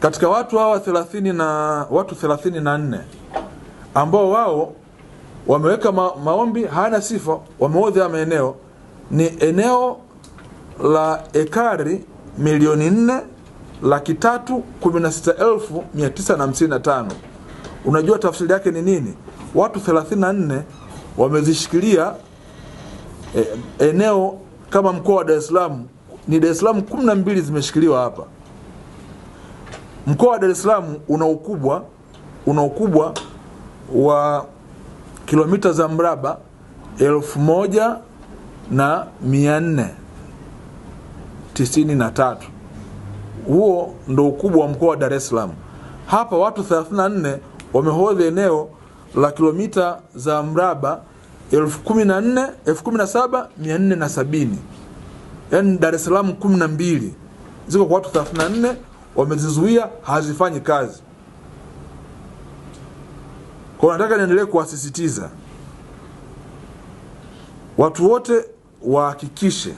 katika watu hawa thelathini na watu thelathini na nne ambao wao wameweka ma, maombi hayana sifa wameodhi ya maeneo ni eneo la ekari milioni nne laki tatu kumi na sita elfu mia tisa na hamsini na tano. Unajua tafsiri yake ni nini? Watu 34 wamezishikilia e, eneo kama mkoa wa dar es salaam ni dar es salaam kumi na mbili zimeshikiliwa hapa. Mkoa wa dar es salaam una ukubwa una ukubwa wa kilomita za mraba elfu moja na mia nne tisini na tatu. Huo ndo ukubwa wa mkoa wa dar es salaam. Hapa watu 34 wamehodhi eneo la kilomita za mraba elfu kumi na nne elfu kumi na saba mia nne na sabini. Yaani dar es salaam kumi na mbili. Ziko kwa watu 34 wamezizuia hazifanyi kazi. Kwa nataka niendelee kuwasisitiza. Watu wote wahakikishe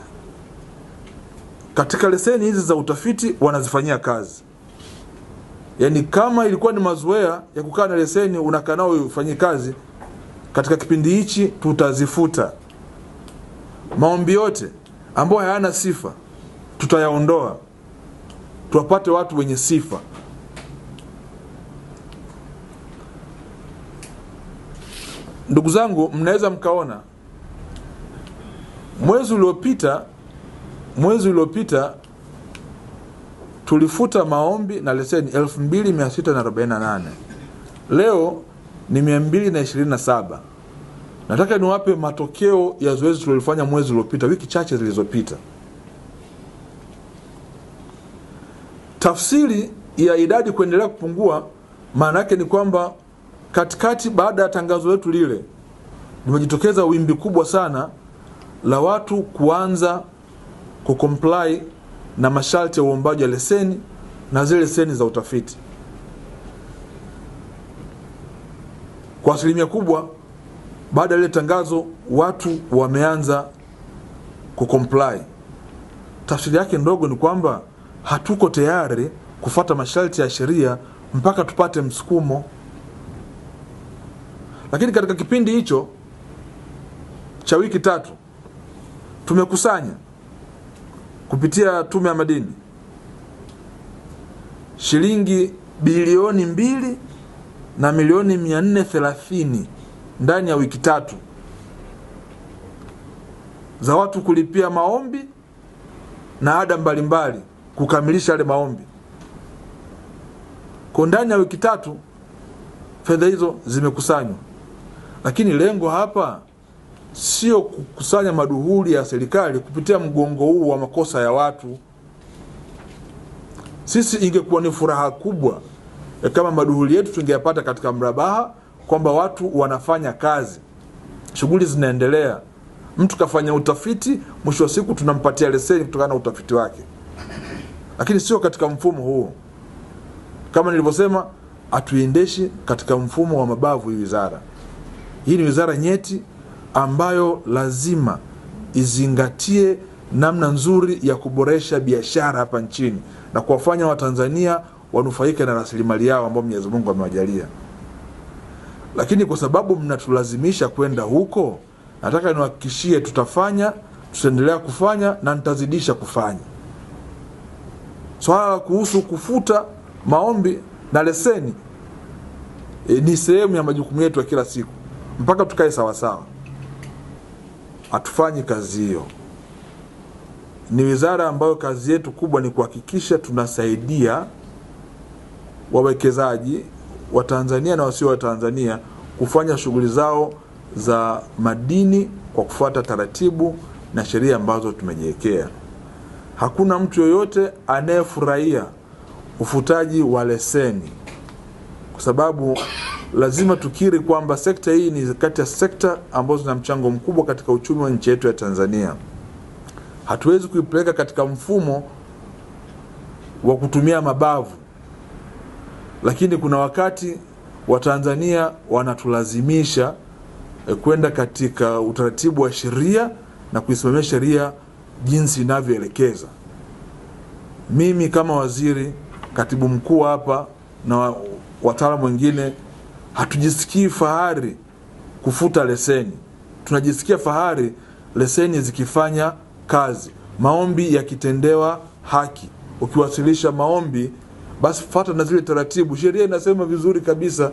katika leseni hizi za utafiti wanazifanyia kazi. Yaani kama ilikuwa ni mazoea ya kukaa na leseni unakaa nao ufanyie kazi katika kipindi hichi tutazifuta. Maombi yote ambayo hayana sifa tutayaondoa. Tuwapate watu wenye sifa. Ndugu zangu mnaweza mkaona mwezi uliopita mwezi uliopita tulifuta maombi na leseni 2648 leo ni 227 nataka niwape matokeo ya zoezi tulilofanya mwezi uliopita wiki chache zilizopita. Tafsiri ya idadi kuendelea kupungua maana yake ni kwamba katikati baada ya tangazo letu lile limejitokeza wimbi kubwa sana la watu kuanza kucomply na masharti ya uombaji wa leseni na zile leseni za utafiti kwa asilimia kubwa baada ya lile tangazo watu wameanza kucomply. Tafsiri yake ndogo ni kwamba hatuko tayari kufata masharti ya sheria mpaka tupate msukumo. Lakini katika kipindi hicho cha wiki tatu tumekusanya kupitia tume ya madini shilingi bilioni mbili na milioni mia nne thelathini ndani ya wiki tatu za watu kulipia maombi na ada mbalimbali kukamilisha yale maombi. Ko ndani ya wiki tatu fedha hizo zimekusanywa. Lakini lengo hapa sio kukusanya maduhuli ya serikali kupitia mgongo huu wa makosa ya watu. Sisi ingekuwa ni furaha kubwa kama maduhuli yetu tungeyapata katika mrabaha kwamba watu wanafanya kazi shughuli zinaendelea. Mtu kafanya utafiti mwisho wa siku tunampatia leseni kutokana na utafiti wake. Lakini sio katika mfumo huu. kama nilivyosema hatuendeshi katika mfumo wa mabavu hii wizara. Hii ni wizara nyeti ambayo lazima izingatie namna nzuri ya kuboresha biashara hapa nchini na kuwafanya watanzania wanufaike na rasilimali yao ambao mwenyezi mungu amewajalia. Lakini kwa sababu mnatulazimisha kwenda huko nataka niwahakikishie tutafanya tutaendelea kufanya na nitazidisha kufanya. Swala la kuhusu kufuta maombi na leseni e, ni sehemu ya majukumu yetu ya kila siku. Mpaka tukae sawasawa hatufanyi kazi hiyo. Ni wizara ambayo kazi yetu kubwa ni kuhakikisha tunasaidia wawekezaji wa tanzania na wasio wa tanzania kufanya shughuli zao za madini kwa kufuata taratibu na sheria ambazo tumejiwekea. Hakuna mtu yoyote anayefurahia ufutaji wa leseni. Kwa sababu lazima tukiri kwamba sekta hii ni kati ya sekta ambazo zina mchango mkubwa katika uchumi wa nchi yetu ya tanzania. Hatuwezi kuipeleka katika mfumo wa kutumia mabavu lakini kuna wakati watanzania wanatulazimisha e, kwenda katika utaratibu wa sheria na kuisimamia sheria jinsi inavyoelekeza. Mimi kama waziri, katibu mkuu hapa na wataalamu wengine hatujisikii fahari kufuta leseni, tunajisikia fahari leseni zikifanya kazi, maombi yakitendewa haki. Ukiwasilisha maombi, basi fata na zile taratibu. Sheria inasema vizuri kabisa,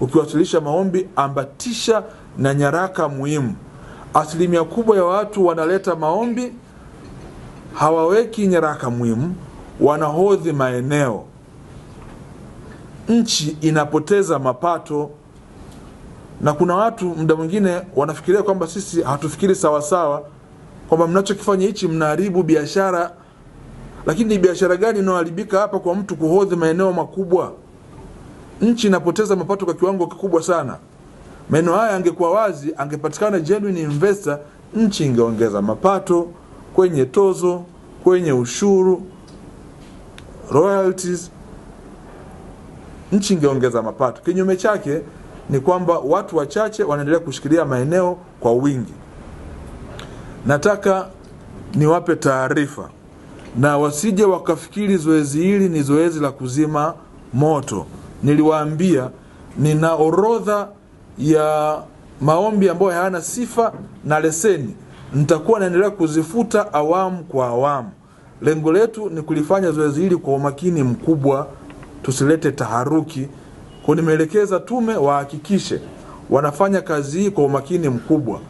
ukiwasilisha maombi ambatisha na nyaraka muhimu. Asilimia kubwa ya watu wanaleta maombi, hawaweki nyaraka muhimu, wanahodhi maeneo, nchi inapoteza mapato na kuna watu muda mwingine wanafikiria kwamba sisi hatufikiri sawasawa, kwamba mnachokifanya hichi mnaharibu biashara. Lakini ni biashara gani inayoharibika hapa kwa mtu kuhodhi maeneo makubwa? Nchi inapoteza mapato kwa kiwango kikubwa sana. Maeneo haya angekuwa wazi, angepatikana genuine investor, nchi ingeongeza mapato kwenye tozo, kwenye ushuru, royalties, nchi ingeongeza mapato. Kinyume chake ni kwamba watu wachache wanaendelea kushikilia maeneo kwa wingi. Nataka niwape taarifa na wasije wakafikiri zoezi hili ni zoezi la kuzima moto. Niliwaambia nina orodha ya maombi ambayo hayana sifa na leseni, nitakuwa naendelea kuzifuta awamu kwa awamu. Lengo letu ni kulifanya zoezi hili kwa umakini mkubwa, tusilete taharuki kwa nimeelekeza tume wahakikishe wanafanya kazi hii kwa umakini mkubwa.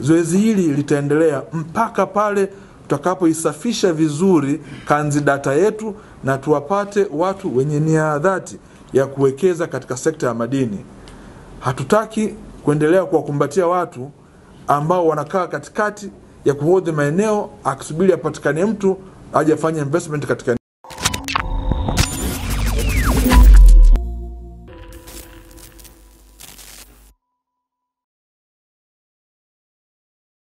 Zoezi hili litaendelea mpaka pale tutakapoisafisha vizuri kanzi data yetu na tuwapate watu wenye nia ya dhati ya kuwekeza katika sekta ya madini. Hatutaki kuendelea kuwakumbatia watu ambao wanakaa katikati ya kuhodhi maeneo akisubiri apatikane mtu aje afanye investment katika